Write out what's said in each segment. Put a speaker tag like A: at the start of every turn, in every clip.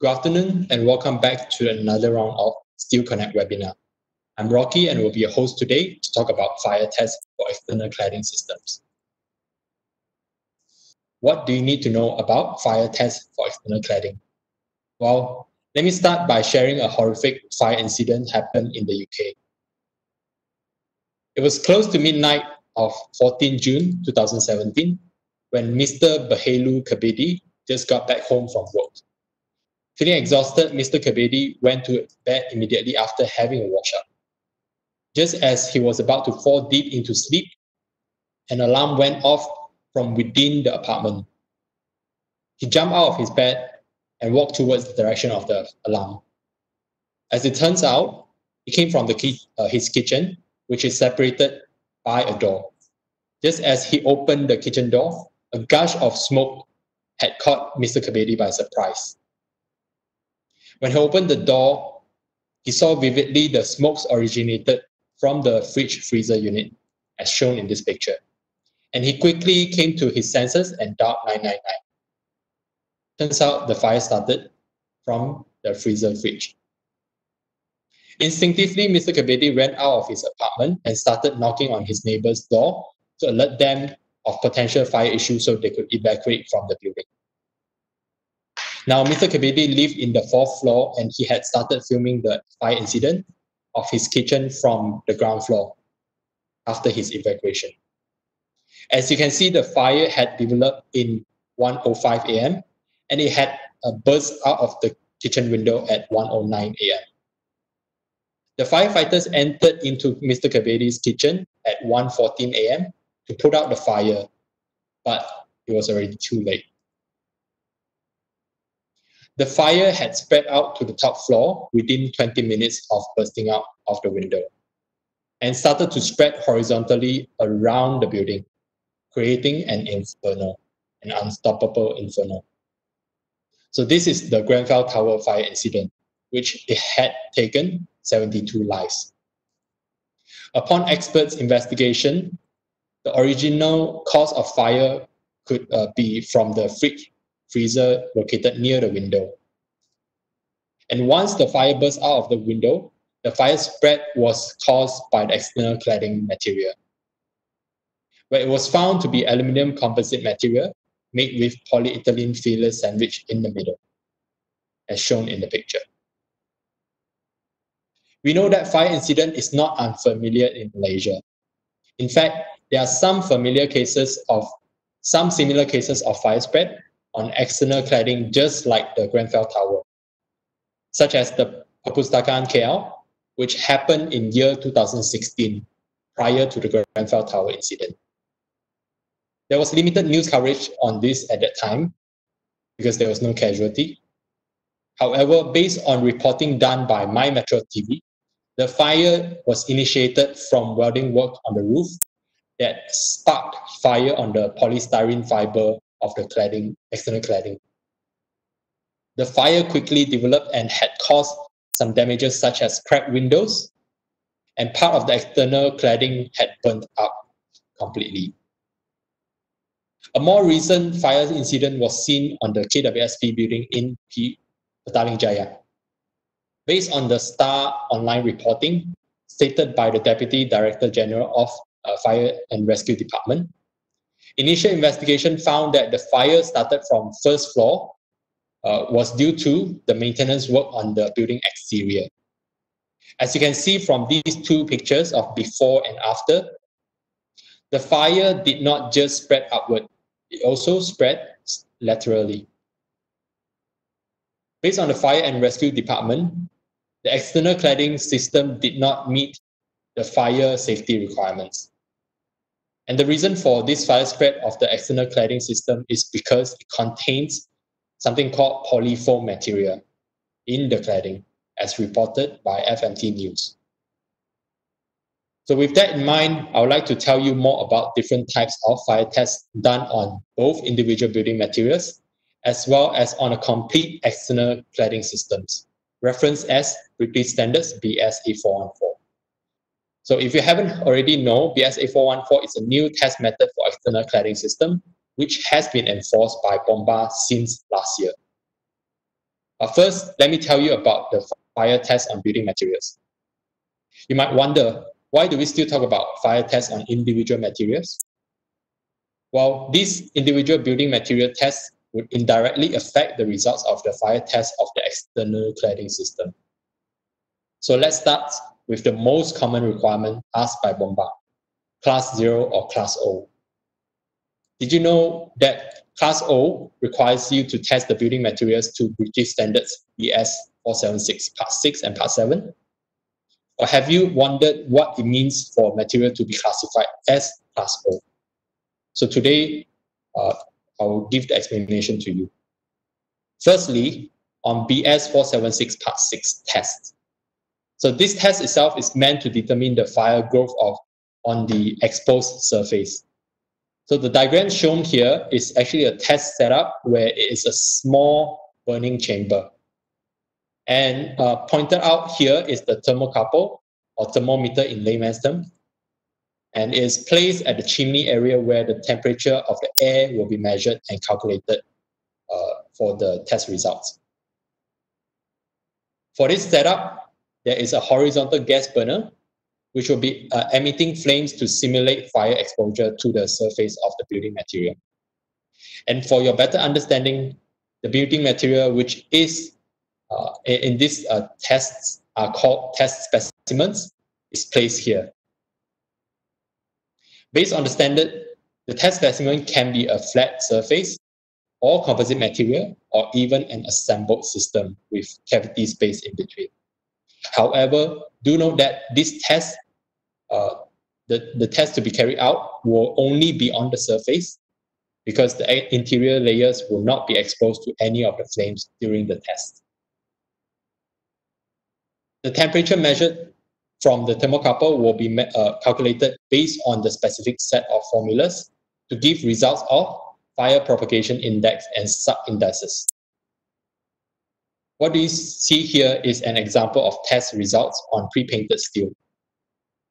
A: Good afternoon and welcome back to another round of Steel Connect webinar. I'm Rocky and will be your host today to talk about fire tests for external cladding systems. What do you need to know about fire tests for external cladding? Well, let me start by sharing a horrific fire incident happened in the UK. It was close to midnight of 14 June 2017 when Mr. Behailu Kebede just got back home from work. Feeling exhausted, Mr. Kebede went to bed immediately after having a wash up. Just as he was about to fall deep into sleep, an alarm went off from within the apartment. He jumped out of his bed and walked towards the direction of the alarm. As it turns out, it came from the ki- uh, his kitchen, which is separated by a door. Just as he opened the kitchen door, a gush of smoke had caught Mr. Kebede by surprise. When he opened the door, he saw vividly the smokes originated from the fridge freezer unit, as shown in this picture. And he quickly came to his senses and dialed 999. Turns out the fire started from the freezer fridge. Instinctively, Mr. Kebede ran out of his apartment and started knocking on his neighbor's door to alert them of potential fire issues so they could evacuate from the building. Now, Mr. Kebede lived in the fourth floor and he had started filming the fire incident of his kitchen from the ground floor after his evacuation. As you can see, the fire had developed in 1.05 a.m. and it had uh, burst out of the kitchen window at 1.09 a.m. The firefighters entered into Mr. Kebede's kitchen at 1.14 a.m. to put out the fire, but it was already too late. The fire had spread out to the top floor within 20 minutes of bursting out of the window and started to spread horizontally around the building, creating an inferno, an unstoppable inferno. So this is the Grenfell Tower fire incident, which had taken 72 lives. Upon experts' investigation, the original cause of fire could uh, be from the fridge freezer located near the window. And once the fire burst out of the window, the fire spread was caused by the external cladding material, where it was found to be aluminum composite material made with polyethylene filler sandwich in the middle, as shown in the picture. We know that fire incident is not unfamiliar in Malaysia. In fact, there are some familiar cases of some similar cases of fire spread on external cladding just like the Grenfell Tower, such as the Perpustakaan KL, which happened in year 2016 prior to the Grenfell Tower incident. There was limited news coverage on this at that time because there was no casualty. However, based on reporting done by My Metro TV, the fire was initiated from welding work on the roof that sparked fire on the polystyrene fiber of the cladding, external cladding. The fire quickly developed and had caused some damages such as cracked windows, and part of the external cladding had burnt up completely. A more recent fire incident was seen on the KWSP building in P. Petaling Jaya. Based on the Star online reporting stated by the Deputy Director General of uh, Fire and Rescue Department, Initial investigation found that the fire started from first floor uh, was due to the maintenance work on the building exterior. As you can see from these two pictures of before and after, the fire did not just spread upward, it also spread laterally. Based on the fire and rescue department, the external cladding system did not meet the fire safety requirements. And the reason for this fire spread of the external cladding system is because it contains something called polyfoam material in the cladding, as reported by FMT News. So with that in mind, I would like to tell you more about different types of fire tests done on both individual building materials as well as on a complete external cladding systems, referenced as British Standards BS 414 so if you haven't already know, BS 414 is a new test method for external cladding system, which has been enforced by Bomba since last year. But first, let me tell you about the fire test on building materials. You might wonder, why do we still talk about fire tests on individual materials? Well, these individual building material tests would indirectly affect the results of the fire test of the external cladding system. So let's start with the most common requirement asked by BOMBA, class 0 or class O. Did you know that class O requires you to test the building materials to British standards BS 476 part 6 and part 7? Or have you wondered what it means for material to be classified as class O? So today, uh, I'll give the explanation to you. Firstly, on BS 476 part 6 test. So this test itself is meant to determine the fire growth of on the exposed surface. So the diagram shown here is actually a test setup where it is a small burning chamber. And uh, pointed out here is the thermocouple or thermometer in layman's term. And is placed at the chimney area where the temperature of the air will be measured and calculated uh, for the test results. For this setup, there is a horizontal gas burner, which will be uh, emitting flames to simulate fire exposure to the surface of the building material. And for your better understanding, the building material which is uh, in these uh, tests are called test specimens is placed here. Based on the standard, the test specimen can be a flat surface or composite material or even an assembled system with cavity space in between. However, do note that this test, uh, the, the test to be carried out will only be on the surface because the interior layers will not be exposed to any of the flames during the test. The temperature measured from the thermocouple will be uh, calculated based on the specific set of formulas to give results of fire propagation index and sub-indices. What you see here is an example of test results on pre-painted steel.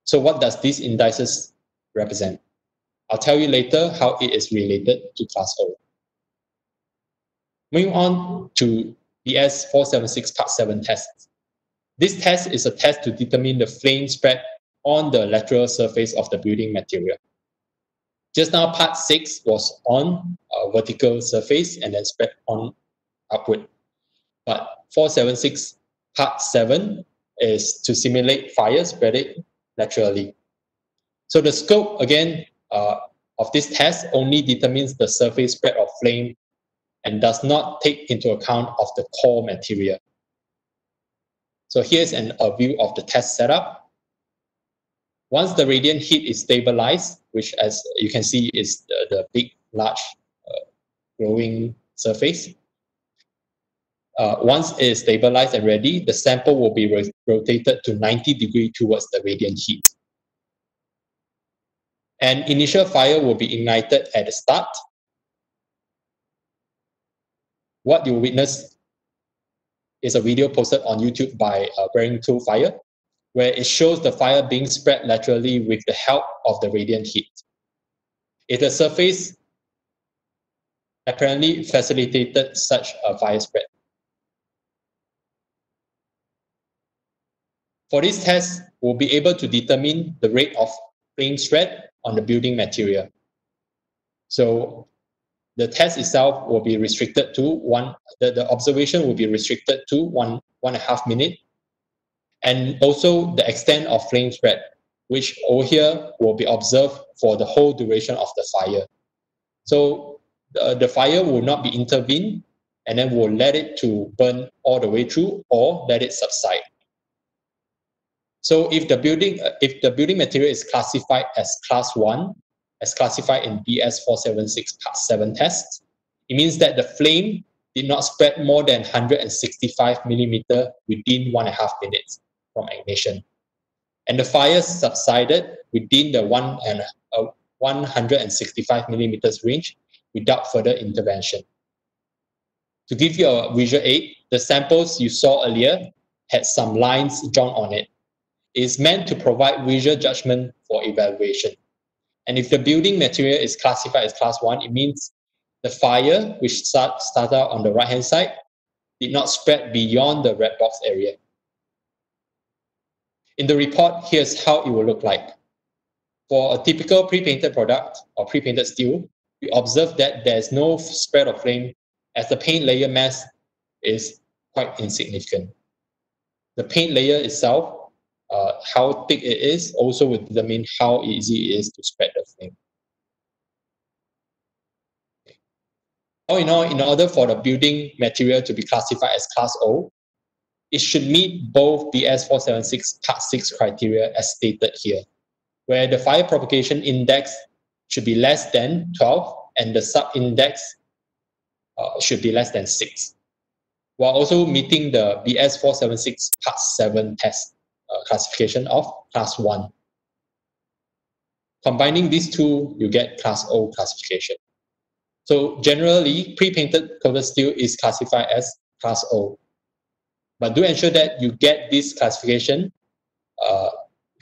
A: So what does these indices represent? I'll tell you later how it is related to class O. Moving on to BS 476 Part 7 tests. This test is a test to determine the flame spread on the lateral surface of the building material. Just now, part six was on a vertical surface and then spread on upward. But 476 part seven is to simulate fire spreading laterally. So the scope, again, uh, of this test only determines the surface spread of flame and does not take into account of the core material. So here's an, a view of the test setup. Once the radiant heat is stabilized, which as you can see is the, the big, large uh, growing surface, uh, once it is stabilized and ready, the sample will be ro rotated to 90 degree towards the radiant heat. An initial fire will be ignited at the start. What you witness is a video posted on YouTube by uh, Tool Fire, where it shows the fire being spread laterally with the help of the radiant heat. If the surface apparently facilitated such a fire spread. For this test, we'll be able to determine the rate of flame spread on the building material. So the test itself will be restricted to one, the, the observation will be restricted to one, one and a half minute. And also the extent of flame spread, which over here will be observed for the whole duration of the fire. So the, the fire will not be intervened and then we'll let it to burn all the way through or let it subside. So if the building, if the building material is classified as class one, as classified in BS 476 Part 7 test. It means that the flame did not spread more than 165 millimeter within one and a half minutes from ignition. And the fire subsided within the one and uh, 165 millimeters range without further intervention. To give you a visual aid, the samples you saw earlier had some lines drawn on it. Is meant to provide visual judgment for evaluation. And if the building material is classified as class one, it means the fire, which start, started on the right-hand side, did not spread beyond the red box area. In the report, here's how it will look like. For a typical pre-painted product or pre-painted steel, we observe that there's no spread of flame as the paint layer mass is quite insignificant. The paint layer itself, uh, how thick it is, also will determine how easy it is to spread the flame. All in all, in order for the building material to be classified as Class O, it should meet both BS 476 Part 6 criteria as stated here, where the fire propagation index should be less than 12 and the sub-index uh, should be less than 6, while also meeting the BS 476 Part 7 test uh, classification of Class 1. Combining these two, you get Class O classification. So generally, pre-painted coated steel is classified as Class O. But do ensure that you get this classification uh,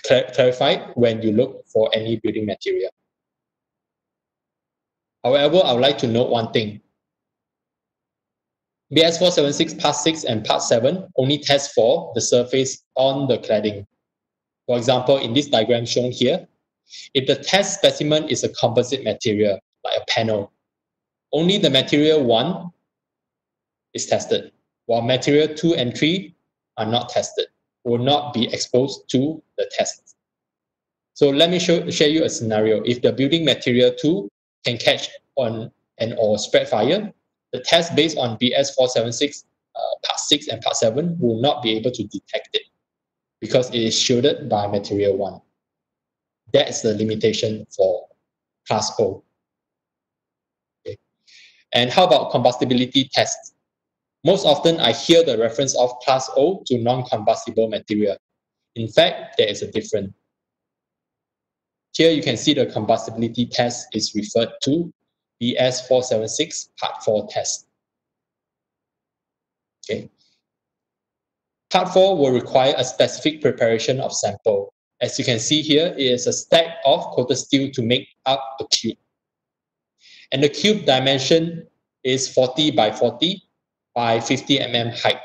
A: clarified when you look for any building material. However, I would like to note one thing. BS 476 Part 6 and Part 7 only test for the surface on the cladding. For example, in this diagram shown here, if the test specimen is a composite material, like a panel, only the material 1 is tested, while material 2 and 3 are not tested, will not be exposed to the test. So let me show, share you a scenario. If the building material 2 can catch on and or spread fire, the test based on BS 476 uh, part 6 and part 7 will not be able to detect it because it is shielded by material 1. That is the limitation for class O. And how about combustibility tests? Most often I hear the reference of class O to non-combustible material. In fact, there is a difference. Here you can see the combustibility test is referred to BS 476 Part 4 test. Okay. Part 4 will require a specific preparation of sample. As you can see here, it is a stack of coated steel to make up a cube and the cube dimension is 40 by 40 by 50 mm height.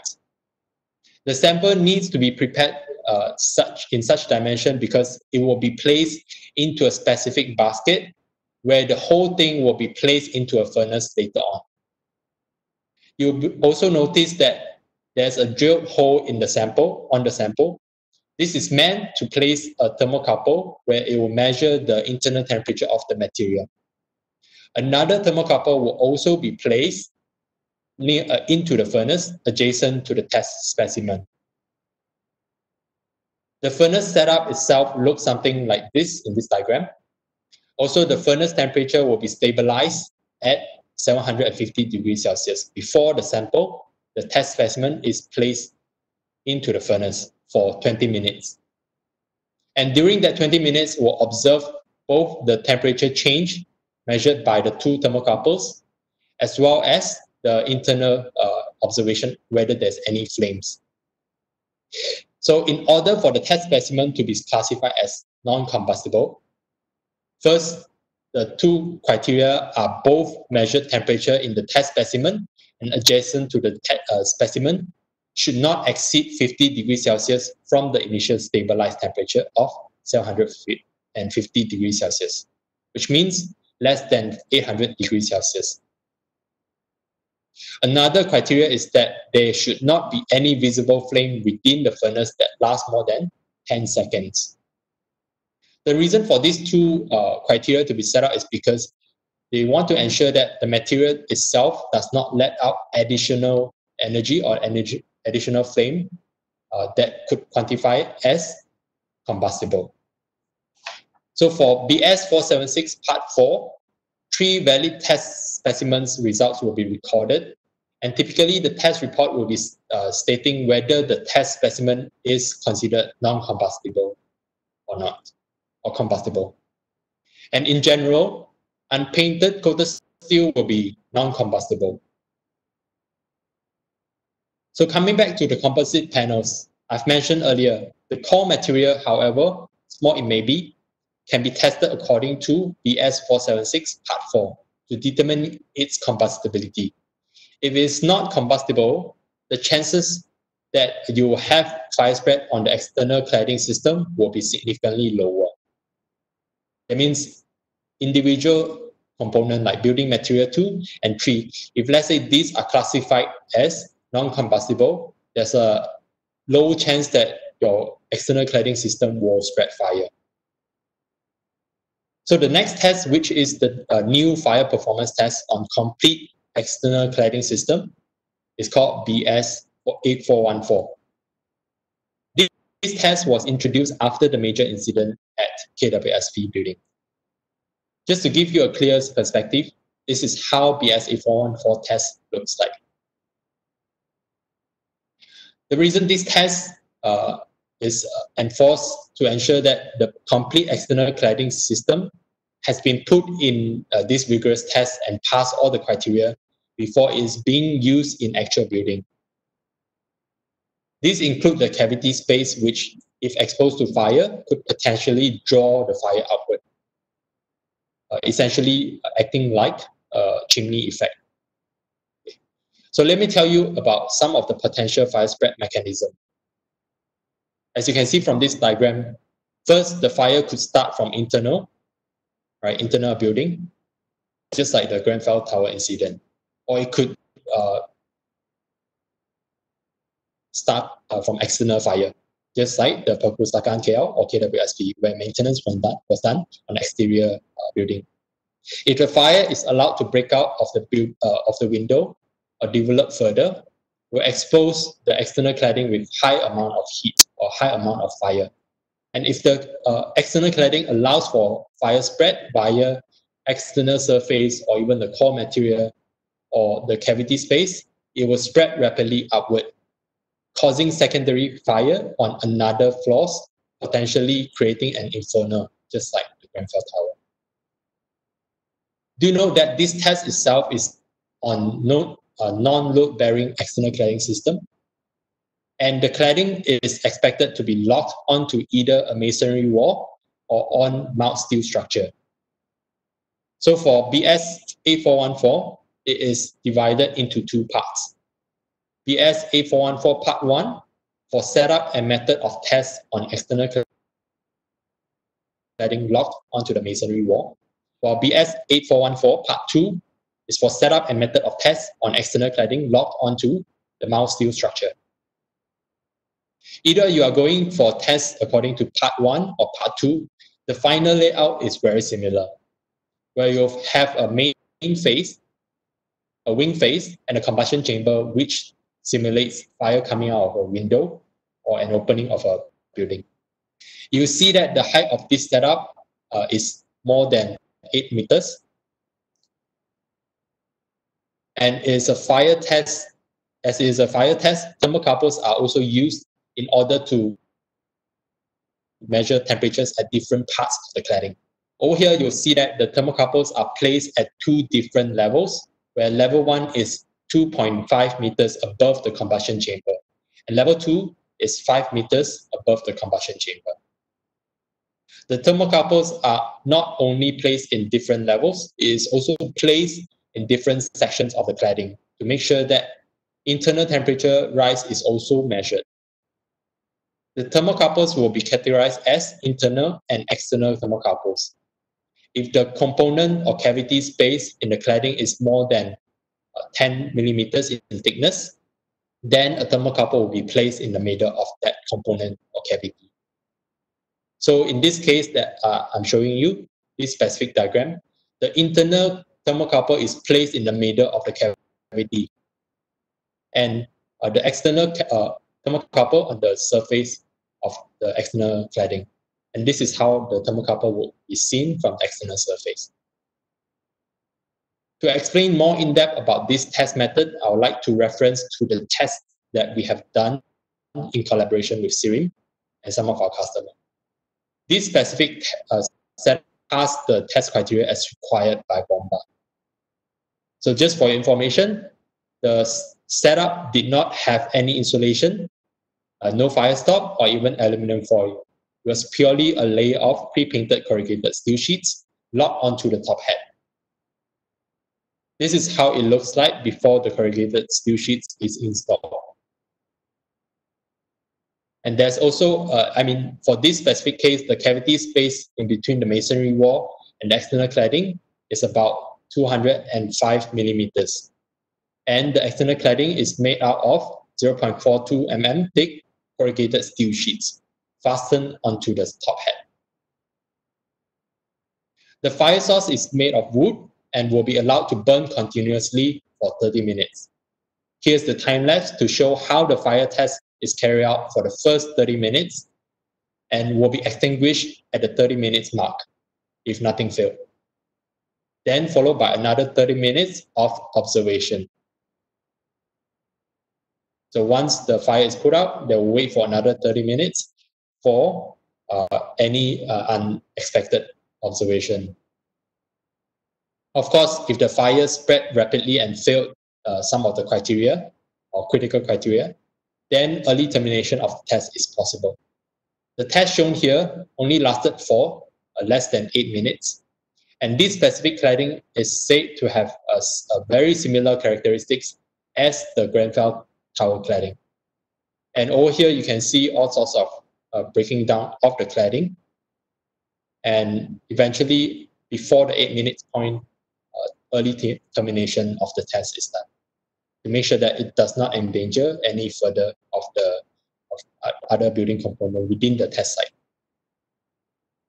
A: The sample needs to be prepared uh, such in such dimension because it will be placed into a specific basket where the whole thing will be placed into a furnace later on. You'll also notice that there's a drilled hole in the sample, on the sample. This is meant to place a thermocouple where it will measure the internal temperature of the material. Another thermocouple will also be placed near, uh, into the furnace adjacent to the test specimen. The furnace setup itself looks something like this in this diagram. Also, the furnace temperature will be stabilized at 750 degrees Celsius before the sample, the test specimen is placed into the furnace for 20 minutes. And during that 20 minutes, we'll observe both the temperature change measured by the two thermocouples, as well as the internal uh, observation whether there's any flames. So in order for the test specimen to be classified as non-combustible, first, the two criteria are both measured temperature in the test specimen and adjacent to the uh, specimen should not exceed 50 degrees Celsius from the initial stabilized temperature of 750 degrees Celsius, which means less than 800 degrees Celsius. Another criteria is that there should not be any visible flame within the furnace that lasts more than 10 seconds. The reason for these two uh, criteria to be set up is because they want to ensure that the material itself does not let out additional energy or energy additional flame uh, that could quantify as combustible. So for BS 476 Part 4, three valid test specimens results will be recorded. And typically the test report will be uh, stating whether the test specimen is considered non-combustible or not, or combustible. And in general, unpainted coated steel will be non-combustible. So coming back to the composite panels, I've mentioned earlier, the core material, however small it may be, can be tested according to BS 476 Part 4 to determine its combustibility. If it is not combustible, the chances that you will have fire spread on the external cladding system will be significantly lower. That means individual component like building material two and three, if let's say these are classified as non-combustible, there's a low chance that your external cladding system will spread fire. So the next test, which is the uh, new fire performance test on complete external cladding system, is called BS 8414. This, this test was introduced after the major incident at KWSP building. Just to give you a clear perspective, this is how BS 8414 test looks like. The reason this test uh, is uh, enforced to ensure that the complete external cladding system has been put in uh, this rigorous test and passed all the criteria before it's being used in actual building. These include the cavity space, which, if exposed to fire, could potentially draw the fire upward, uh, essentially acting like a chimney effect. So let me tell you about some of the potential fire spread mechanism. As you can see from this diagram, first, the fire could start from internal, right, internal building, just like the Grenfell Tower incident. Or it could uh, start uh, from external fire, just like the Perpustakaan KL or KWSP, where maintenance was done, was done on exterior uh, building. If the fire is allowed to break out of the, build, uh, of the window, or develop further will expose the external cladding with high amount of heat or high amount of fire. And if the uh, external cladding allows for fire spread via external surface or even the core material or the cavity space, it will spread rapidly upward, causing secondary fire on another floors, potentially creating an inferno, just like the Grenfell Tower. Do you know that this test itself is on no, a non-load bearing external cladding system. And the cladding is expected to be locked onto either a masonry wall or on mount steel structure. So for BS 8414, it is divided into two parts. BS 8414 Part 1 for setup and method of test on external cladding locked onto the masonry wall, while BS 8414 Part 2 is for setup and method of test on external cladding locked onto the mount steel structure. Either you are going for test according to part one or part two, the final layout is very similar, where you have a main face, a wing face, and a combustion chamber which simulates fire coming out of a window or an opening of a building. You see that the height of this setup uh, is more than 8 meters and is a fire test. As it is a fire test, thermocouples are also used in order to measure temperatures at different parts of the cladding. Over here, you'll see that the thermocouples are placed at two different levels, where level one is 2.5 meters above the combustion chamber, and level two is 5 meters above the combustion chamber. The thermocouples are not only placed in different levels, it is also placed in different sections of the cladding to make sure that internal temperature rise is also measured. The thermocouples will be categorized as internal and external thermocouples. If the component or cavity space in the cladding is more than 10 millimeters in thickness, then a thermocouple will be placed in the middle of that component or cavity. So in this case that uh, I'm showing you, this specific diagram, the internal thermocouple is placed in the middle of the cavity. And uh, the external uh, thermocouple on the surface of the external cladding. And this is how the thermocouple will be seen from the external surface. To explain more in depth about this test method, I would like to reference to the test that we have done in collaboration with SIRIM and some of our customers. This specific uh, set passed the test criteria as required by BOMBA. So just for information, the setup did not have any insulation, uh, no fire stop, or even aluminum foil. It was purely a layer of pre-painted corrugated steel sheets locked onto the top hat. This is how it looks like before the corrugated steel sheets is installed. And there's also, uh, I mean, for this specific case, the cavity space in between the masonry wall and the external cladding is about 205 millimeters. And the external cladding is made out of 0.42 mm thick corrugated steel sheets fastened onto the top hat. The fire source is made of wood and will be allowed to burn continuously for 30 minutes. Here's the time lapse to show how the fire test is carried out for the first 30 minutes and will be extinguished at the 30 minutes mark if nothing failed. Then followed by another 30 minutes of observation. So once the fire is put out, they will wait for another 30 minutes for uh, any uh, unexpected observation. Of course, if the fire spread rapidly and failed uh, some of the criteria or critical criteria, then early termination of the test is possible. The test shown here only lasted for uh, less than eight minutes. And this specific cladding is said to have a, a very similar characteristics as the Grenfell tower cladding. And over here, you can see all sorts of uh, breaking down of the cladding. And eventually, before the eight minutes point, early termination of the test is done to make sure that it does not endanger any further of the of other building component within the test site.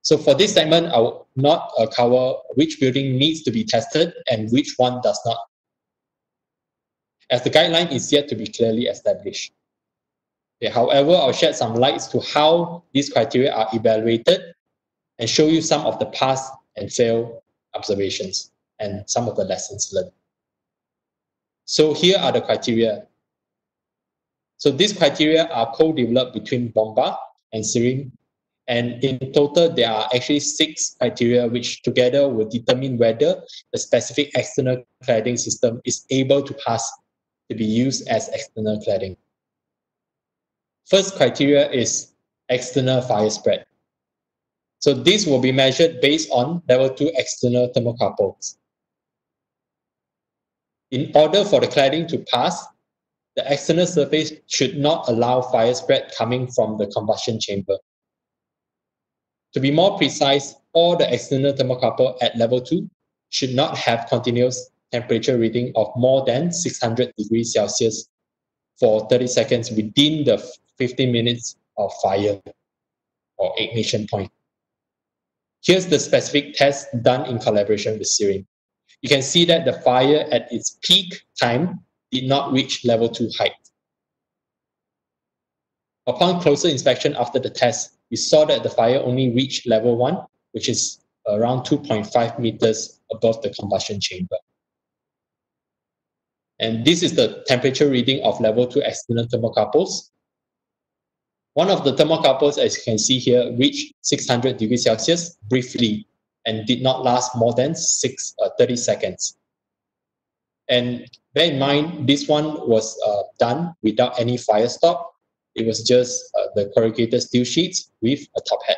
A: So for this segment, I will not uh, cover which building needs to be tested and which one does not as the guideline is yet to be clearly established. Okay, however, I'll shed some lights to how these criteria are evaluated and show you some of the past and fail observations and some of the lessons learned. So here are the criteria. So these criteria are co-developed between Bomba and SIRIM. And in total, there are actually six criteria which together will determine whether the specific external cladding system is able to pass to be used as external cladding. First criteria is external fire spread. So this will be measured based on level 2 external thermocouples. In order for the cladding to pass, the external surface should not allow fire spread coming from the combustion chamber. To be more precise, all the external thermocouple at level 2 should not have continuous temperature reading of more than 600 degrees Celsius for 30 seconds within the 15 minutes of fire or ignition point. Here's the specific test done in collaboration with SIRIM. You can see that the fire at its peak time did not reach level 2 height. Upon closer inspection after the test, we saw that the fire only reached level 1, which is around 2.5 meters above the combustion chamber. And this is the temperature reading of level 2 external thermocouples. One of the thermocouples, as you can see here, reached 600 degrees Celsius briefly and did not last more than six, uh, 30 seconds. And bear in mind, this one was uh, done without any fire stop. It was just uh, the corrugated steel sheets with a top hat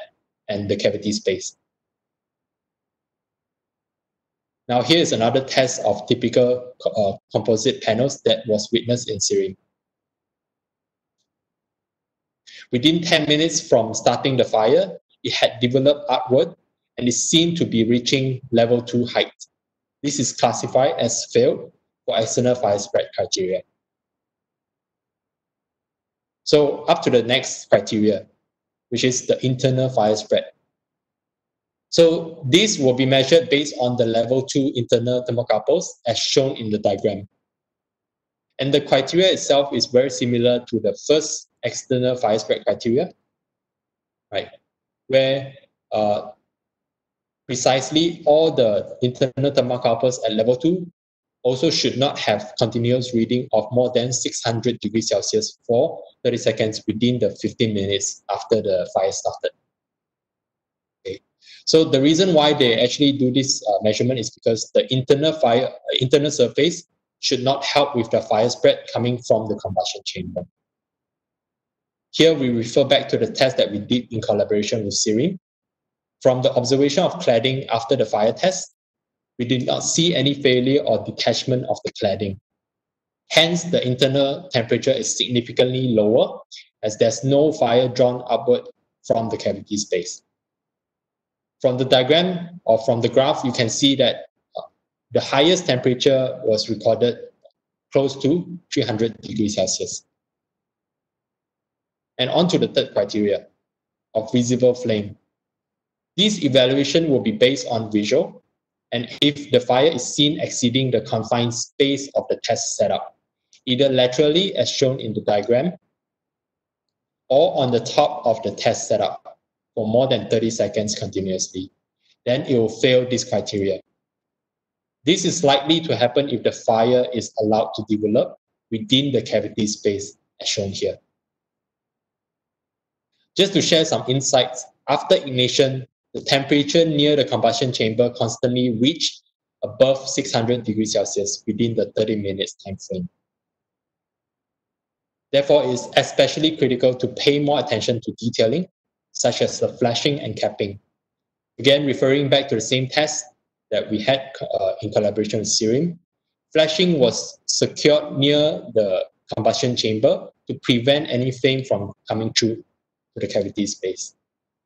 A: and the cavity space. Now here is another test of typical uh, composite panels that was witnessed in SIRIM. Within 10 minutes from starting the fire, it had developed upward and is seen to be reaching level 2 height. This is classified as failed for external fire spread criteria. So up to the next criteria, which is the internal fire spread. So this will be measured based on the level 2 internal thermocouples as shown in the diagram. And the criteria itself is very similar to the first external fire spread criteria, right? Where uh, precisely all the internal thermocouples at level 2 also should not have continuous reading of more than 600 degrees Celsius for 30 seconds within the 15 minutes after the fire started. Okay. So the reason why they actually do this uh, measurement is because the internal fire, uh, internal surface should not help with the fire spread coming from the combustion chamber. Here we refer back to the test that we did in collaboration with SIRIM. From the observation of cladding after the fire test, we did not see any failure or detachment of the cladding. Hence, the internal temperature is significantly lower as there's no fire drawn upward from the cavity space. From the diagram or from the graph, you can see that uh, the highest temperature was recorded close to 300 degrees Celsius. And on to the third criteria of visible flame. This evaluation will be based on visual and if the fire is seen exceeding the confined space of the test setup, either laterally as shown in the diagram or on the top of the test setup for more than 30 seconds continuously, then it will fail this criteria. This is likely to happen if the fire is allowed to develop within the cavity space as shown here. Just to share some insights, after ignition, the temperature near the combustion chamber constantly reached above 600 degrees Celsius within the 30 minutes time frame. Therefore, it is especially critical to pay more attention to detailing, such as the flashing and capping. Again, referring back to the same test that we had uh, in collaboration with SIRIM, flashing was secured near the combustion chamber to prevent any flame from coming through to the cavity space.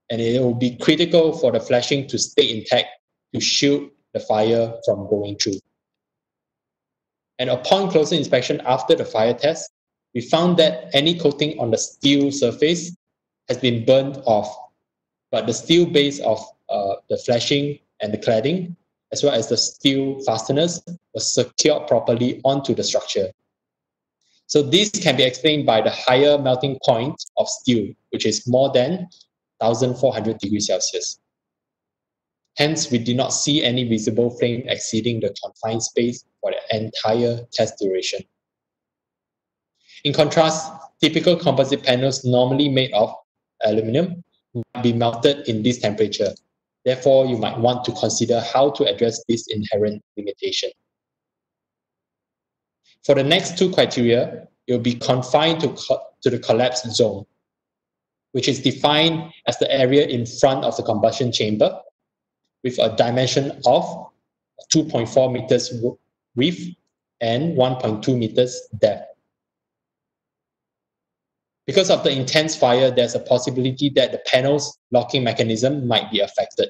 A: And it will be critical for the flashing to stay intact to shield the fire from going through. And upon closer inspection after the fire test, we found that any coating on the steel surface has been burned off, but the steel base of uh, the flashing and the cladding, as well as the steel fasteners, was secured properly onto the structure. So this can be explained by the higher melting point of steel, which is more than 1400 degrees Celsius. Hence, we did not see any visible flame exceeding the confined space for the entire test duration. In contrast, typical composite panels normally made of aluminum might be melted in this temperature. Therefore, you might want to consider how to address this inherent limitation. For the next two criteria, it will be confined to, to the collapse zone, which is defined as the area in front of the combustion chamber with a dimension of 2.4 meters width and 1.2 meters depth. Because of the intense fire, there's a possibility that the panel's locking mechanism might be affected.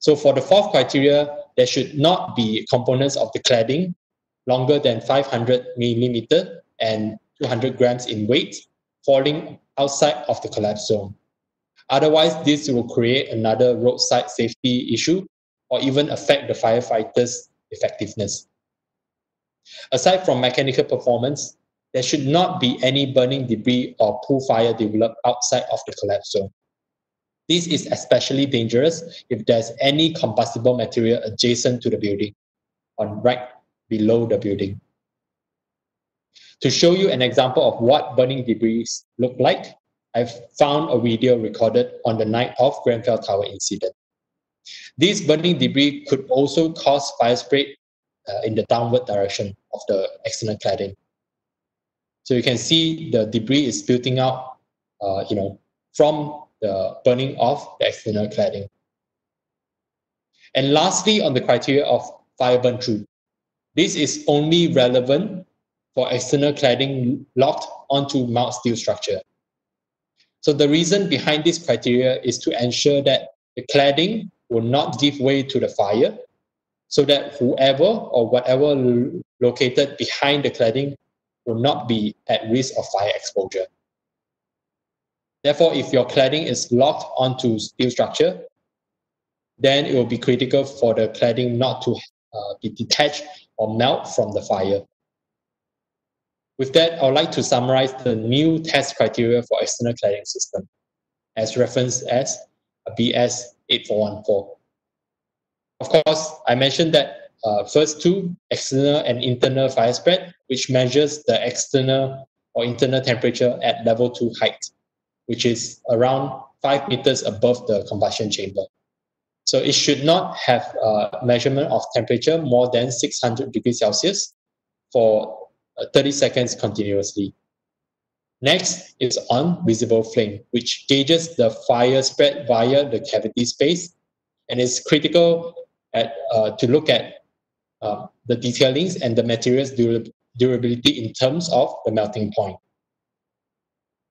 A: So for the fourth criteria, there should not be components of the cladding longer than 500 millimeter and 200 grams in weight falling outside of the collapse zone. Otherwise, this will create another roadside safety issue or even affect the firefighters' effectiveness. Aside from mechanical performance, there should not be any burning debris or pool fire developed outside of the collapse zone. This is especially dangerous if there's any combustible material adjacent to the building or right below the building. To show you an example of what burning debris look like, I've found a video recorded on the night of Grenfell Tower incident. This burning debris could also cause fire spread uh, in the downward direction of the external cladding. So you can see the debris is spilling out, uh, you know, from the burning of the external cladding. And lastly, on the criteria of fire burn through, this is only relevant for external cladding locked onto mild steel structure. So the reason behind this criteria is to ensure that the cladding will not give way to the fire so that whoever or whatever located behind the cladding will not be at risk of fire exposure. Therefore, if your cladding is locked onto steel structure, then it will be critical for the cladding not to uh, be detached or melt from the fire. With that, I would like to summarize the new test criteria for external cladding system as referenced as BS 8414. Of course, I mentioned that uh, first two, external and internal fire spread, which measures the external or internal temperature at level two height, which is around five meters above the combustion chamber. So it should not have a measurement of temperature more than 600 degrees Celsius for 30 seconds continuously. Next is on visible flame, which gauges the fire spread via the cavity space and is critical at, uh, to look at uh, the detailings and the material's durability in terms of the melting point.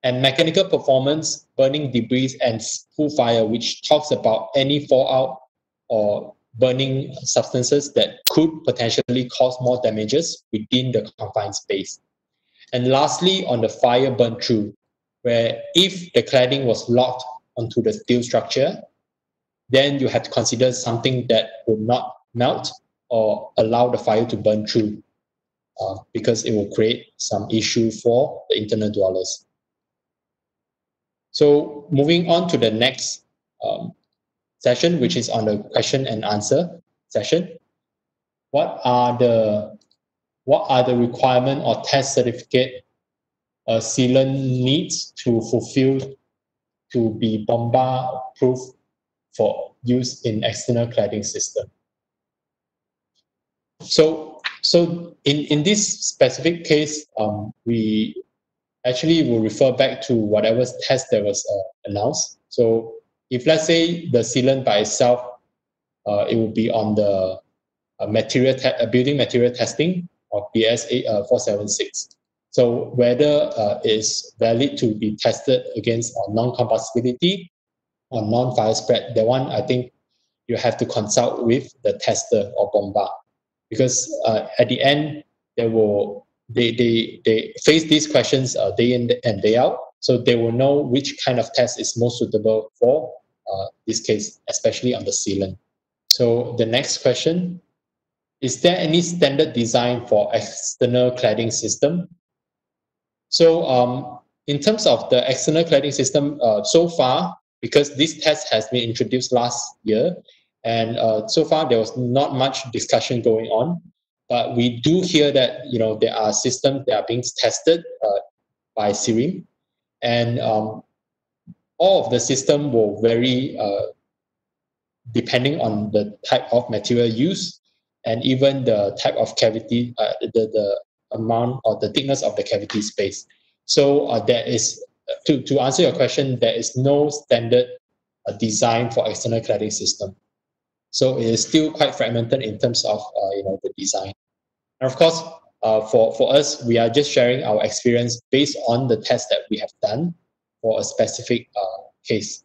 A: and mechanical performance, burning debris, and full fire, which talks about any fallout or burning substances that could potentially cause more damages within the confined space. And lastly, on the fire burn through, where if the cladding was locked onto the steel structure, then you have to consider something that would not melt or allow the fire to burn through uh, because it will create some issue for the internal dwellers. So moving on to the next um, session, which is on the question and answer session. What are the what are the requirement or test certificate a sealant needs to fulfill to be bomba proof for use in external cladding system? So, so in, in this specific case, um, we actually will refer back to whatever test that was uh, announced. So if let's say the sealant by itself, uh, it will be on the uh, material uh, building material testing of BS uh, 476. So whether uh, it's valid to be tested against uh, non-combustibility or non-fire spread, that one I think you have to consult with the tester or bomba because uh, at the end they will they they they face these questions uh, day in and day out so they will know which kind of test is most suitable for uh, this case especially on the sealant so the next question is there any standard design for external cladding system so um, in terms of the external cladding system uh, so far because this test has been introduced last year and uh, so far, there was not much discussion going on. But we do hear that you know there are systems that are being tested uh, by SIRIM, and um, all of the system will vary uh, depending on the type of material used and even the type of cavity, uh, the, the amount or the thickness of the cavity space. So uh, there is, to, to answer your question, there is no standard uh, design for external cladding system. So it is still quite fragmented in terms of uh, you know the design. And of course, uh, for, for us, we are just sharing our experience based on the test that we have done for a specific uh, case.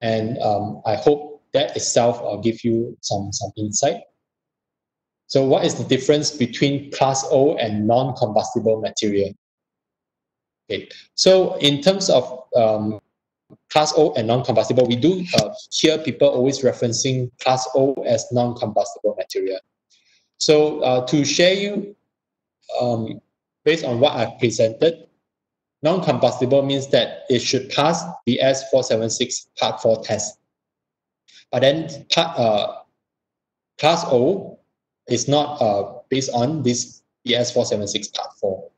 A: And um, I hope that itself will give you some, some insight. So what is the difference between class O and non-combustible material? Okay, so in terms of um, class O and non-combustible, we do uh, hear people always referencing class O as non-combustible material. So uh, to share you, um, based on what I've presented, non-combustible means that it should pass the BS 476 Part 4 test. But then part, uh, class O is not uh, based on this BS 476 Part 4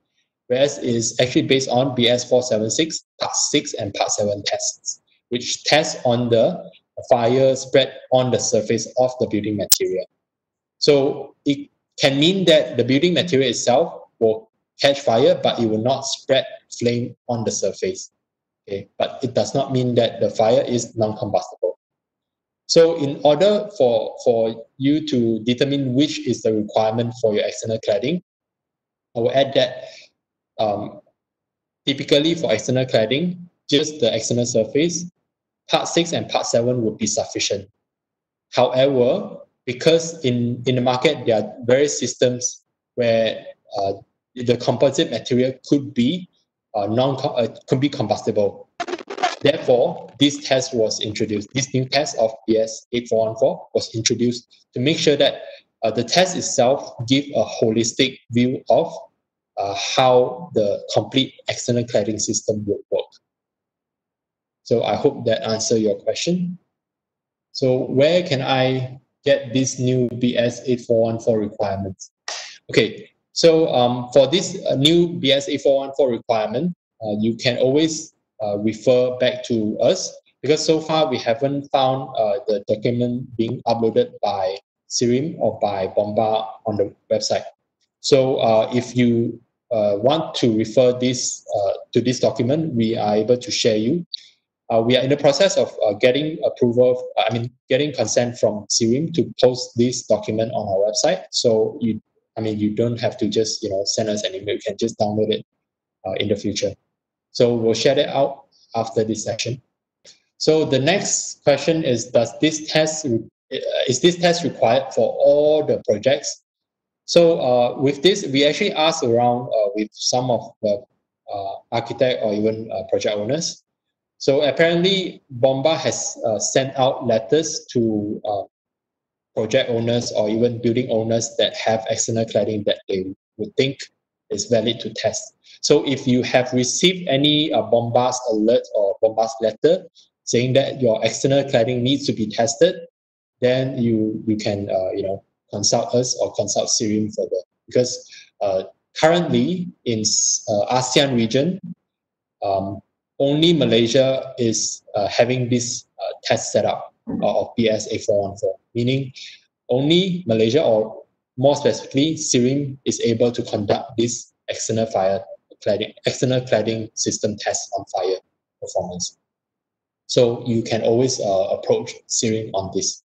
A: whereas is actually based on BS 476, Part 6, and Part 7 tests, which test on the fire spread on the surface of the building material. So it can mean that the building material itself will catch fire, but it will not spread flame on the surface. Okay, but it does not mean that the fire is non-combustible. So in order for, for you to determine which is the requirement for your external cladding, I will add that um, typically for external cladding, just the external surface, part 6 and part 7 would be sufficient. However, because in, in the market, there are various systems where uh, the composite material could be uh, non uh, could be combustible. Therefore, this test was introduced. This new test of BS 8414 was introduced to make sure that uh, the test itself give a holistic view of uh, how the complete external cladding system would work. So I hope that answer your question. So where can I get this new BS 8414 requirements? Okay, so um, for this uh, new BS 8414 requirement, uh, you can always uh, refer back to us because so far we haven't found uh, the document being uploaded by SIRIM or by Bomba on the website. So uh, if you uh, want to refer this to this document, we are able to share you. Uh, we are in the process of uh, getting approval, I mean, getting consent from SIRIM to post this document on our website. So you, I mean, you don't have to just, you know, send us an email. You can just download it uh, in the future. So we'll share that out after this session. So the next question is, does this test, uh, is this test required for all the projects? So uh, with this, we actually asked around with some of the architect or even project owners. So apparently, Bomba has uh, sent out letters to project owners or even building owners that have external cladding that they would think is valid to test. So if you have received any uh, bombast alert or Bomba's letter saying that your external cladding needs to be tested, then you you can uh, you know consult us or consult SIRIM further because uh, currently in uh, ASEAN region, um, only Malaysia is uh, having this uh, test setup of BS 8414 meaning only Malaysia or more specifically, SIRIM is able to conduct this external fire cladding, external cladding system test on fire performance. So you can always uh, approach SIRIM on this.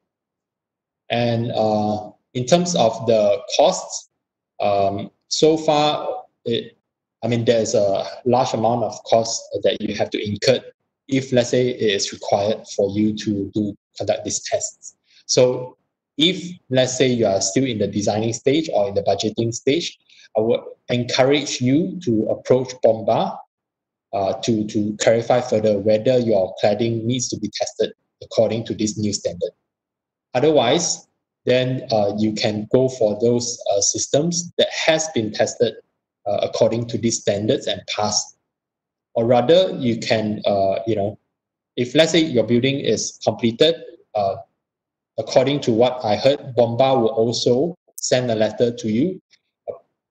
A: And uh, in terms of the costs, um, so far, it, I mean, there's a large amount of cost that you have to incur if, let's say, it is required for you to do conduct these tests. So if let's say you are still in the designing stage or in the budgeting stage, I would encourage you to approach Bomba uh, to, to clarify further whether your cladding needs to be tested according to this new standard. Otherwise, then uh, you can go for those uh, systems that has been tested uh, according to these standards and pass. Or rather, you can, uh, you know, if let's say your building is completed uh, according to what I heard, Bomba will also send a letter to you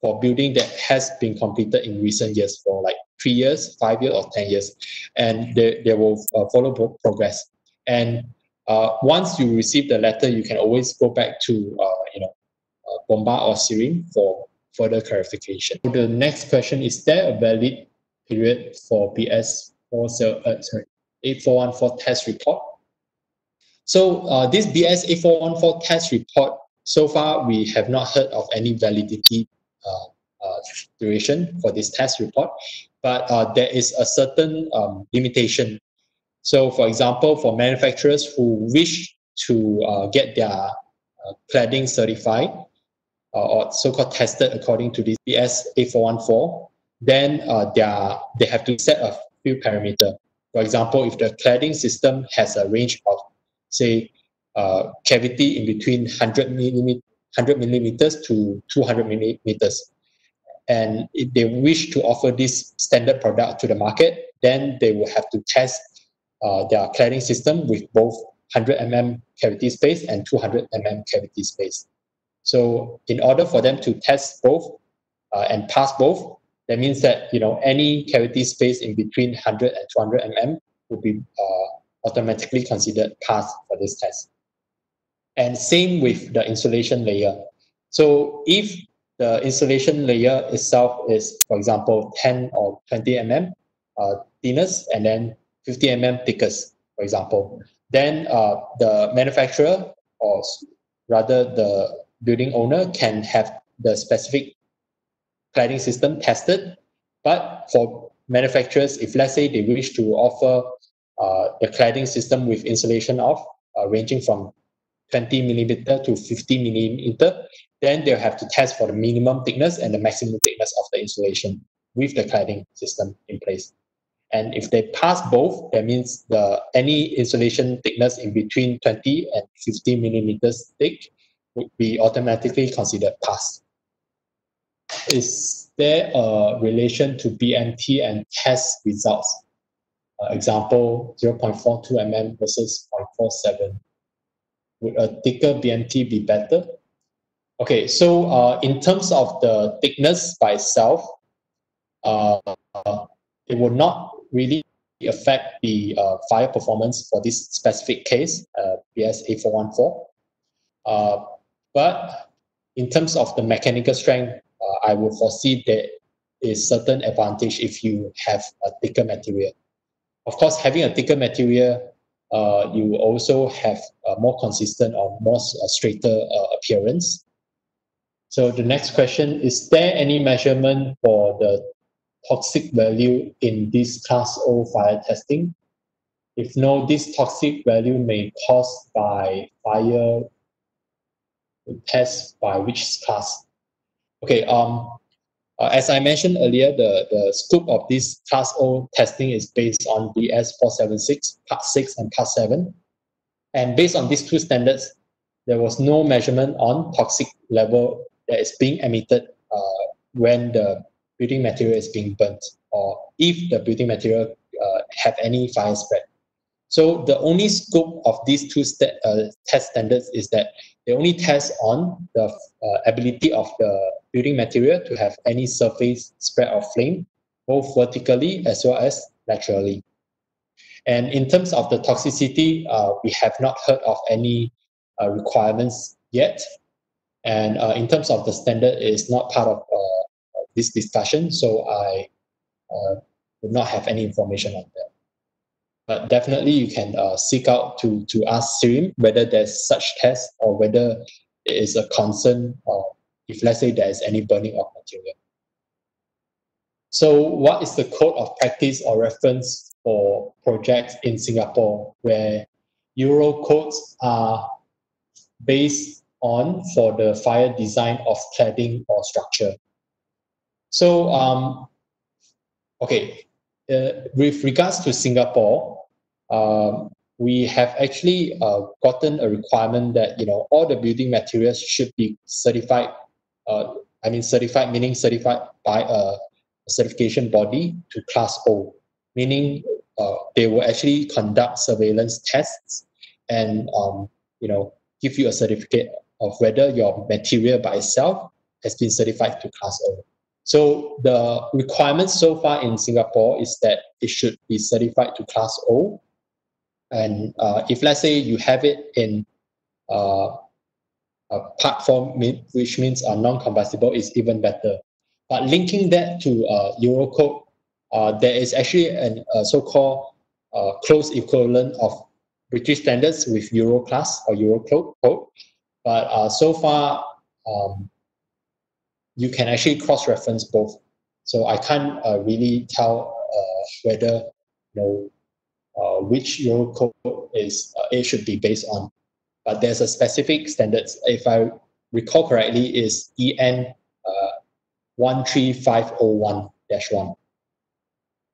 A: for building that has been completed in recent years for like three years, five years, or 10 years. And they, they will uh, follow progress. And uh, once you receive the letter, you can always go back to, uh, you know, uh, Bomba or SIRIM for further clarification. The next question, is there a valid period for BS 4, uh, sorry, 8414 test report? So uh, this BS 8414 test report, so far we have not heard of any validity uh, uh, duration for this test report, but uh, there is a certain um, limitation. So for example, for manufacturers who wish to uh, get their uh, cladding certified or so-called tested according to this BS 8414, then they, are, they have to set a few parameters. For example, if the cladding system has a range of say, uh, cavity in between 100 millimeter, 100 millimeters to 200 millimeters. And if they wish to offer this standard product to the market, then they will have to test uh, their cladding system with both 100 mm cavity space and 200 mm cavity space. So in order for them to test both uh, and pass both, that means that you know any cavity space in between 100 and 200 mm will be uh, automatically considered passed for this test. And same with the insulation layer. So if the insulation layer itself is, for example, 10 or 20 mm uh, thickness and then 50 mm thickness, for example, then uh, the manufacturer or rather the building owner can have the specific cladding system tested. But for manufacturers, if let's say they wish to offer uh, the cladding system with insulation of uh, ranging from 20 millimeter to 50 millimeter, then they'll have to test for the minimum thickness and the maximum thickness of the insulation with the cladding system in place. And if they pass both, that means the any insulation thickness in between 20 and 50 millimeters thick would be automatically considered passed. Is there a relation to BMT and test results? Uh, example, 0.42 mm versus 0.47. Would a thicker BMT be better? Okay, so uh, in terms of the thickness by itself, uh, it would not really affect the uh, fire performance for this specific case, uh, BS 8414. Uh, but in terms of the mechanical strength, uh, I would foresee there is certain advantage if you have a thicker material. Of course, having a thicker material, uh, you also have a more consistent or more uh, straighter uh, appearance. So the next question, is there any measurement for the toxic value in this class O fire testing? If no, this toxic value may caused by fire test by which class? Okay, um, uh, as I mentioned earlier, the, the scope of this Class O testing is based on BS 476, Part 6, and Part 7. And based on these two standards, there was no measurement on toxic level that is being emitted uh, when the building material is being burnt or if the building material uh, have any fire spread. So the only scope of these two st uh, test standards is that they only test on the uh, ability of the building material to have any surface spread of flame, both vertically as well as laterally. And in terms of the toxicity, uh, we have not heard of any uh, requirements yet. And uh, in terms of the standard, it is not part of uh, this discussion, so I would not have any information on that. But definitely you can uh, seek out to, to ask SIRIM whether there's such test or whether it is a concern or if let's say there is any burning of material. So what is the code of practice or reference for projects in Singapore where Euro codes are based on for the fire design of cladding or structure? So, um, okay, uh, with regards to Singapore, um, we have actually uh, gotten a requirement that you know all the building materials should be certified. Uh, I mean, certified meaning certified by a certification body to Class O, meaning uh, they will actually conduct surveillance tests and um, you know give you a certificate of whether your material by itself has been certified to Class O. So the requirements so far in Singapore is that it should be certified to Class O. And uh, if let's say you have it in uh, a part form, which means a non-combustible, is even better. But linking that to uh, Eurocode, uh, there is actually an, a so-called uh, close equivalent of British standards with Euroclass or Eurocode code. But uh, so far, um, you can actually cross-reference both. So I can't uh, really tell uh, whether you know uh, which Eurocode is uh, it should be based on. But there's a specific standard, If I recall correctly, is EN uh, 13501-1.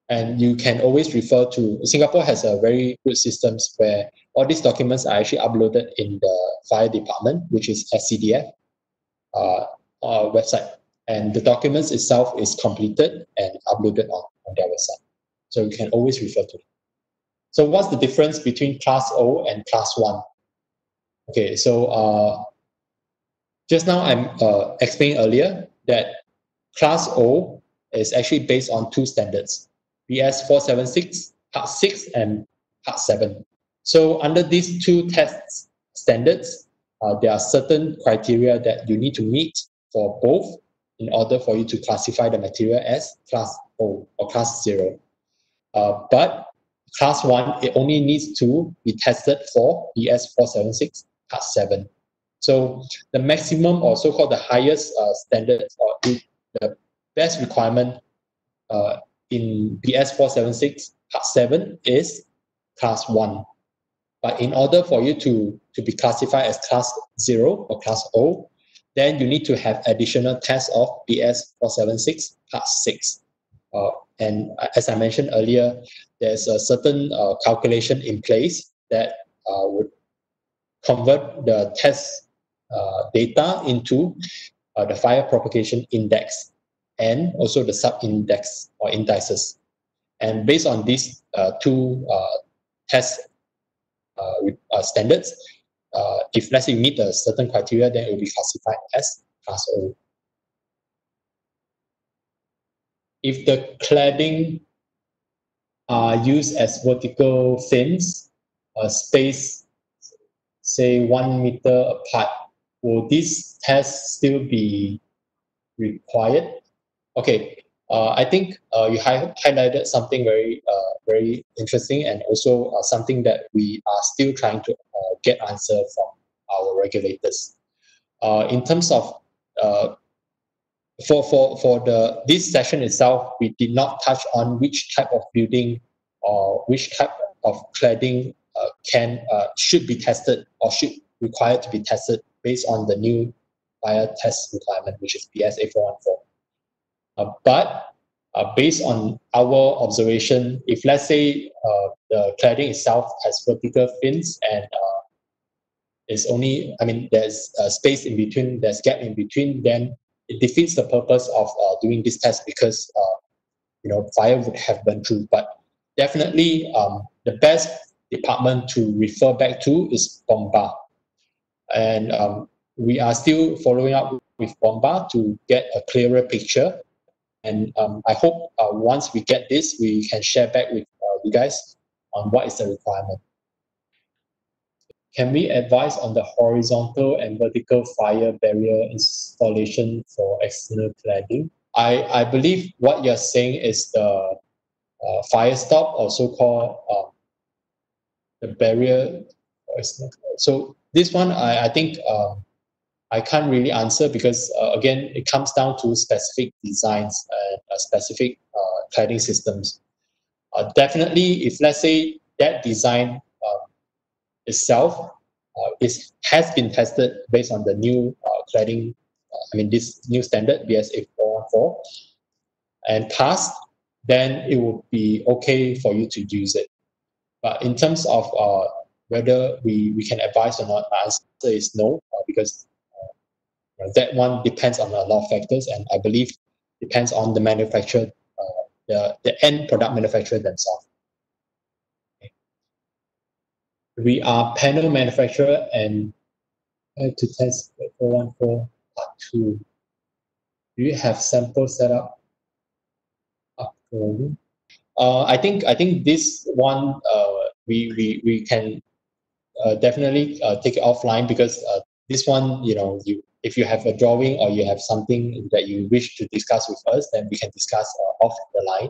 A: And you can always refer to Singapore has a very good systems where all these documents are actually uploaded in the fire department, which is SCDF. Uh, uh, website. And the documents itself is completed and uploaded on, on their website. So you can always refer to it. So what's the difference between class O and class 1? Okay, so uh, just now I'm uh, explaining earlier that class O is actually based on two standards, BS 476, Part 6 and Part 7. So under these two test standards, uh, there are certain criteria that you need to meet for both in order for you to classify the material as class O or class 0. Uh, but class 1, it only needs to be tested for BS 476 part 7. So the maximum or so-called the highest uh, standard or the best requirement uh, in BS 476 part 7 is class 1. But in order for you to, to be classified as class 0 or class O, then you need to have additional tests of BS 476 part 6. Uh, and as I mentioned earlier, there's a certain uh, calculation in place that uh, would convert the test uh, data into uh, the fire propagation index and also the sub-index or indices. And based on these uh, two test standards, if let's say you meet a certain criteria, then it will be classified as class O. If the cladding are used as vertical fins, uh, spaced say one meter apart, will this test still be required? Okay, uh, I think uh, you hi highlighted something very uh, very interesting and also uh, something that we are still trying to uh, get answer from our regulators. Uh, in terms of for for for the this session itself, we did not touch on which type of building or which type of cladding uh, can uh, should be tested or should require to be tested based on the new fire test requirement, which is BS 414. Uh, but uh, based on our observation, if let's say uh, the cladding itself has vertical fins and uh, is only, I mean, there's a space in between, there's gap in between, then it defeats the purpose of uh, doing this test because uh, you know fire would have burned through. But definitely, um, the best department to refer back to is Bomba, and um, we are still following up with Bomba to get a clearer picture. And um, I hope uh, once we get this, we can share back with uh, you guys on what is the requirement. Can we advise on the horizontal and vertical fire barrier installation for external cladding? I, I believe what you're saying is the uh, fire stop or so-called um, the barrier. So this one, I, I think um, I can't really answer because uh, again, it comes down to specific designs and uh, specific uh, cladding systems. Uh, definitely, if let's say that design itself uh, is has been tested based on the new uh, cladding, uh, I mean this new standard BS 414 and passed, then it would be okay for you to use it. But in terms of uh, whether we, we can advise or not, the answer is no, uh, because uh, that one depends on a lot of factors, and I believe depends on the manufacturer, uh, the, the end product manufacturer themselves. We are panel manufacturer and to test 414 part 2. Do you have sample set up? Uh, I think I think this one uh, we, we we can uh, definitely uh, take it offline because uh, this one you know you if you have a drawing or you have something that you wish to discuss with us then we can discuss uh, off the line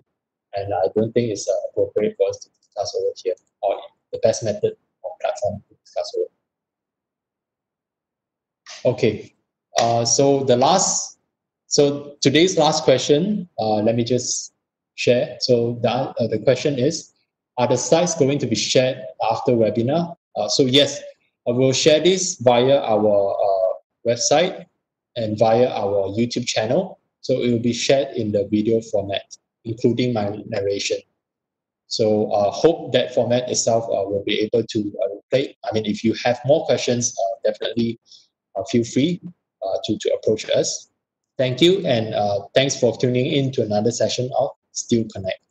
A: and I don't think it's uh, appropriate for us to discuss over here or the best method platform to discuss with. Okay, uh, so the last, so today's last question, uh, let me just share. So the, uh, the question is, are the slides going to be shared after webinar? Uh, so yes, I will share this via our uh, website and via our YouTube channel. So it will be shared in the video format, including my narration. So uh, hope that format itself uh, will be able to uh, play. I mean, if you have more questions, uh, definitely uh, feel free uh, to, to approach us. Thank you, and thanks for tuning in to another session of Steel Connect.